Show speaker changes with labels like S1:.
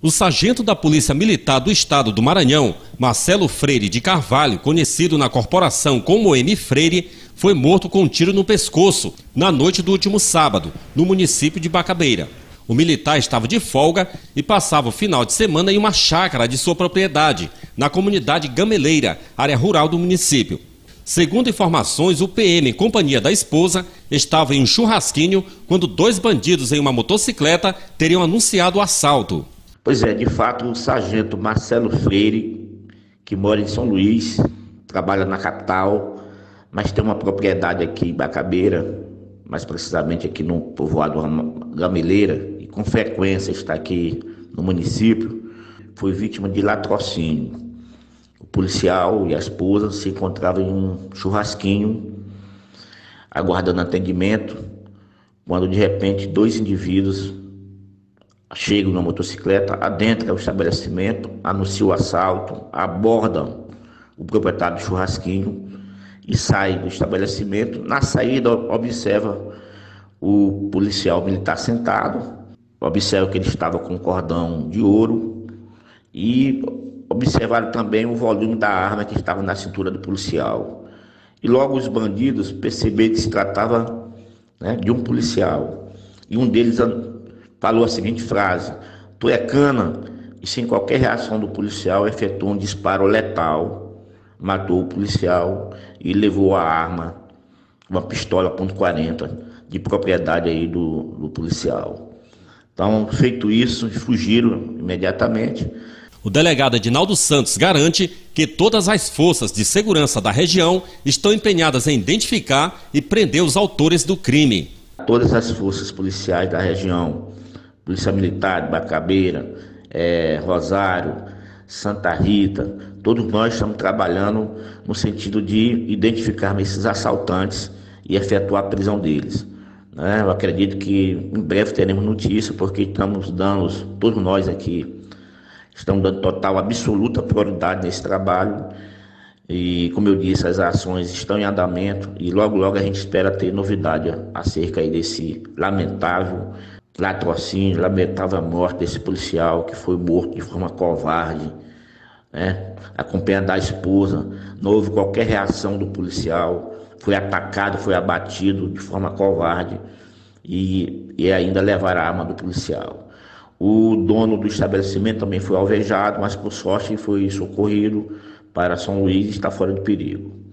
S1: O sargento da Polícia Militar do Estado do Maranhão, Marcelo Freire de Carvalho, conhecido na corporação como M. Freire, foi morto com um tiro no pescoço na noite do último sábado, no município de Bacabeira. O militar estava de folga e passava o final de semana em uma chácara de sua propriedade, na comunidade Gameleira, área rural do município. Segundo informações, o PM, em companhia da esposa, estava em um churrasquinho quando dois bandidos em uma motocicleta teriam anunciado o assalto.
S2: Pois é, de fato, o sargento Marcelo Freire, que mora em São Luís, trabalha na capital, mas tem uma propriedade aqui em Bacabeira, mais precisamente aqui no povoado Gameleira, e com frequência está aqui no município, foi vítima de latrocínio. O policial e a esposa se encontravam em um churrasquinho, aguardando atendimento, quando de repente dois indivíduos chegam na motocicleta, adentram o estabelecimento, anunciam o assalto, abordam o proprietário do churrasquinho e saem do estabelecimento. Na saída, observa o policial militar sentado, observa que ele estava com um cordão de ouro e observaram também o volume da arma que estava na cintura do policial. E logo os bandidos perceberam que se tratava né, de um policial. E um deles falou a seguinte frase: Tu é cana, e sem qualquer reação do policial, efetuou um disparo letal, matou o policial e levou a arma, uma pistola .40, de propriedade aí do, do policial. Então, feito isso, fugiram imediatamente.
S1: O delegado Edinaldo Santos garante que todas as forças de segurança da região estão empenhadas em identificar e prender os autores do crime.
S2: Todas as forças policiais da região Polícia Militar de Bacabeira, é, Rosário, Santa Rita, todos nós estamos trabalhando no sentido de identificar esses assaltantes e efetuar a prisão deles. Né? Eu acredito que em breve teremos notícia, porque estamos dando, todos nós aqui, estamos dando total, absoluta prioridade nesse trabalho. E, como eu disse, as ações estão em andamento e logo, logo a gente espera ter novidade acerca desse lamentável latrocínio, lamentável a morte desse policial que foi morto de forma covarde, né? acompanhado da esposa, não houve qualquer reação do policial, foi atacado, foi abatido de forma covarde e, e ainda levaram a arma do policial. O dono do estabelecimento também foi alvejado, mas por sorte foi socorrido para São Luís e está fora de perigo.